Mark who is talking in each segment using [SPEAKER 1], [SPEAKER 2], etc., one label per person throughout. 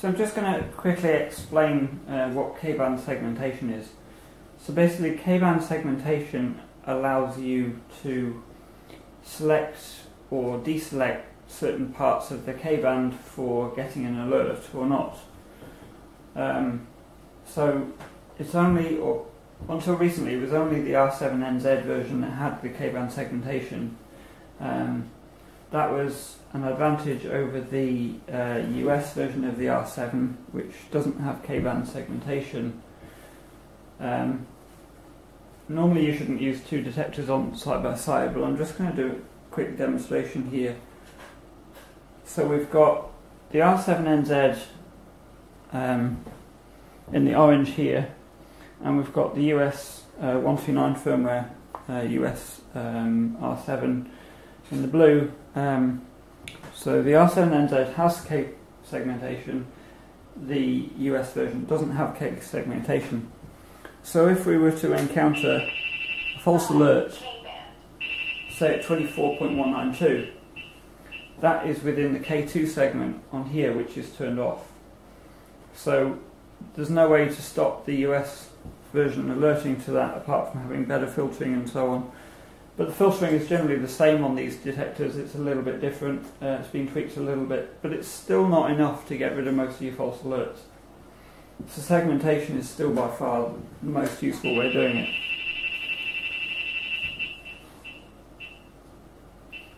[SPEAKER 1] So I'm just going to quickly explain uh, what K-band segmentation is. So basically K-band segmentation allows you to select or deselect certain parts of the K-band for getting an alert or not. Um, so it's only, or until recently, it was only the R7NZ version that had the K-band segmentation. Um, that was an advantage over the uh, US version of the R7, which doesn't have K-band segmentation. Um, normally you shouldn't use two detectors on side by side, but I'm just going to do a quick demonstration here. So we've got the R7NZ um, in the orange here, and we've got the US uh, 139 firmware uh, US um, R7 in the blue. Um, so the R7NZ has K segmentation, the US version doesn't have K segmentation. So if we were to encounter a false alert, say at 24.192, that is within the K2 segment on here which is turned off. So there's no way to stop the US version alerting to that apart from having better filtering and so on. But the filtering is generally the same on these detectors, it's a little bit different, uh, it's been tweaked a little bit, but it's still not enough to get rid of most of your false alerts. So segmentation is still by far the most useful way of doing it.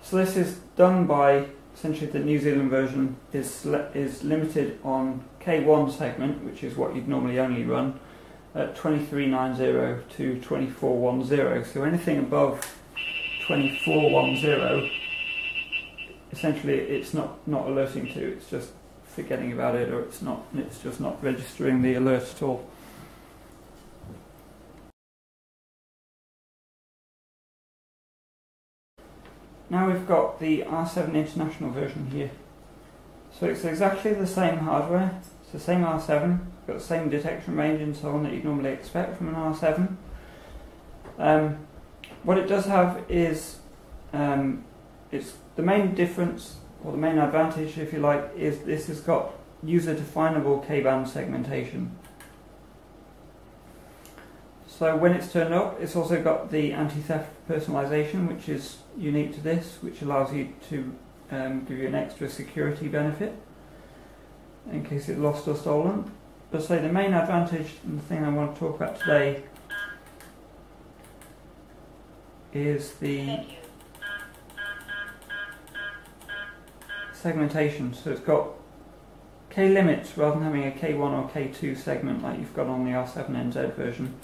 [SPEAKER 1] So this is done by essentially the New Zealand version is is limited on K1 segment, which is what you'd normally only run, at 2390 to 2410. So anything above 2410, essentially it's not, not alerting to, it's just forgetting about it or it's not it's just not registering the alert at all. Now we've got the R7 International version here. So it's exactly the same hardware, it's the same R7, got the same detection range and so on that you'd normally expect from an R7. Um, what it does have is um, it's the main difference or the main advantage, if you like, is this has got user definable K-band segmentation. So when it's turned up, it's also got the anti-theft personalization, which is unique to this, which allows you to um, give you an extra security benefit in case it's lost or stolen. But say the main advantage and the thing I want to talk about today is the segmentation. So it's got K limits rather than having a K1 or K2 segment like you've got on the R7NZ version.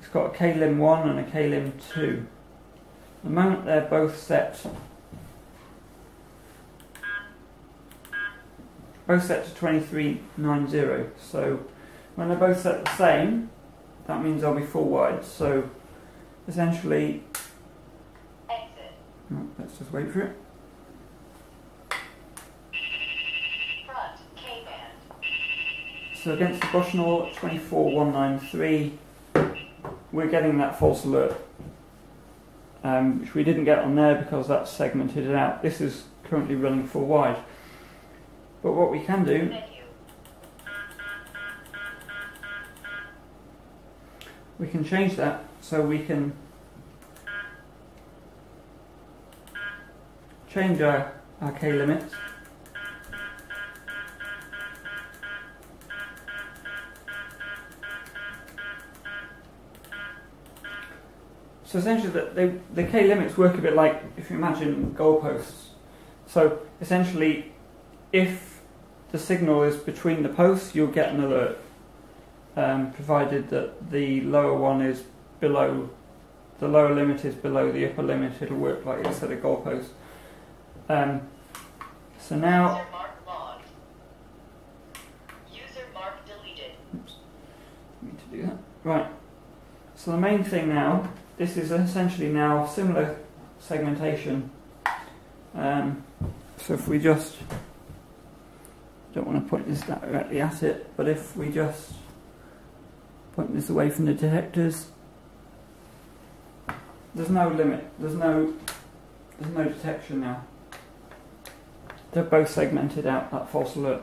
[SPEAKER 1] It's got a KLIM1 and a KLIM2. The moment they're both set both set to 2390 so when they're both set the same that means they'll be full wide so essentially
[SPEAKER 2] Exit.
[SPEAKER 1] oh, let's just wait for it
[SPEAKER 2] Front.
[SPEAKER 1] So against the Bushnell 24193, we're getting that false alert, um, which we didn't get on there because that's segmented it out. This is currently running full wide. But what we can do, we can change that so we can change our, our K limits. So essentially, the, they, the K limits work a bit like if you imagine goalposts. So essentially, if the signal is between the posts, you'll get an alert, um, provided that the lower one is below, the lower limit is below the upper limit. It'll work like a set of goalposts. Um, so now,
[SPEAKER 2] User mark. User mark deleted.
[SPEAKER 1] I need to do that. Right. So the main thing now, this is essentially now similar segmentation. Um, so if we just don't want to point this directly at it, but if we just point this away from the detectors, there's no limit. There's no. There's no detection now. They're both segmented out. That false alert.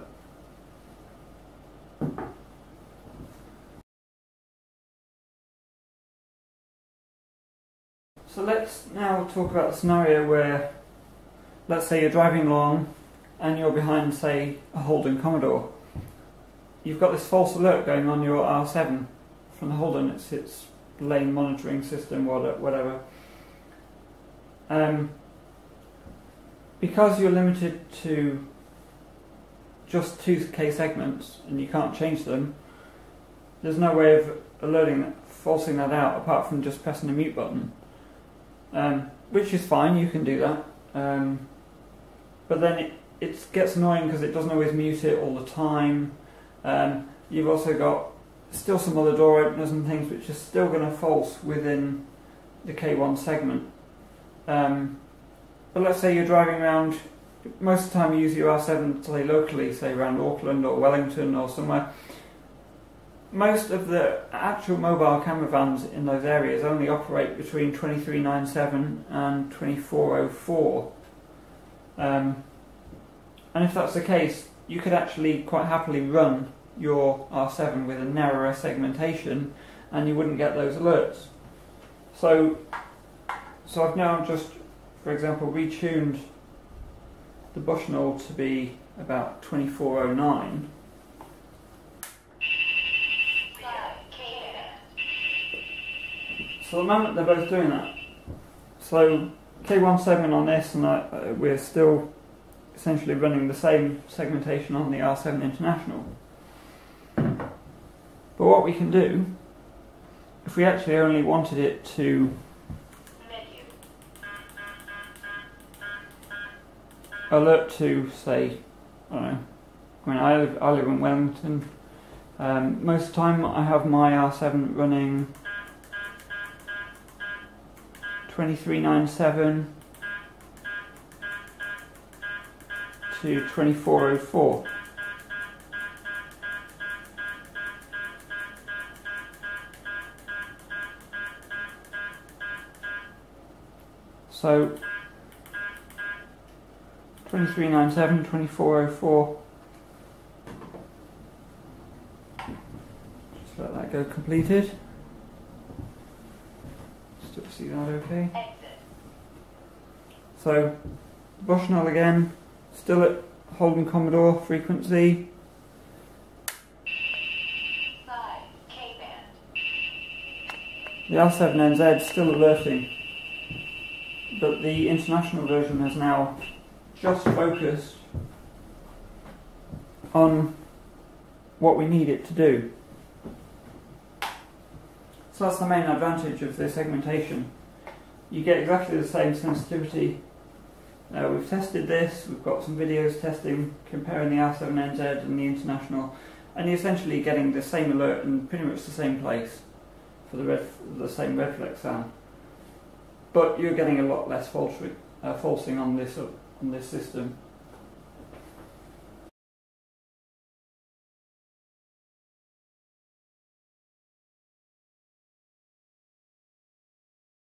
[SPEAKER 1] So let's now talk about a scenario where, let's say you're driving along and you're behind, say, a Holden Commodore. You've got this false alert going on your R7 from the Holden. It's, it's lane monitoring system, whate- whatever. Um, because you're limited to just two K segments and you can't change them, there's no way of alerting forcing that out apart from just pressing the mute button. Um, which is fine, you can do that. Um, but then it, it gets annoying because it doesn't always mute it all the time. Um, you've also got still some other door openers and things which are still going to false within the K1 segment. Um, but let's say you're driving around, most of the time you use your R7 say locally, say around Auckland or Wellington or somewhere. Most of the actual mobile camera vans in those areas only operate between 2397 and 2404. Um, and if that's the case, you could actually quite happily run your R7 with a narrower segmentation and you wouldn't get those alerts. So, so I've now just, for example, retuned the Bushnell to be about 2409.
[SPEAKER 2] Five, K-band.
[SPEAKER 1] So the moment they're both doing that, so K17 on this, and I, uh, we're still essentially running the same segmentation on the R7 International. But what we can do, if we actually only wanted it to alert to, say, I don't know, I mean, I live, I live in Wellington. Um, most of the time, I have my R7 running 2397 to 2404. So 2397, 2404. Just let that go completed. Still see that okay? So Bushnell again, still at Holden Commodore frequency.
[SPEAKER 2] Five.
[SPEAKER 1] The R7NZ still alerting, but the international version has now just focused on what we need it to do. So that's the main advantage of the segmentation. You get exactly the same sensitivity. Uh, we've tested this, we've got some videos testing, comparing the R7NZ and the international, and you're essentially getting the same alert in pretty much the same place for the red, the same Redflex sound. But you're getting a lot less falsing, uh, falsing on this on this system.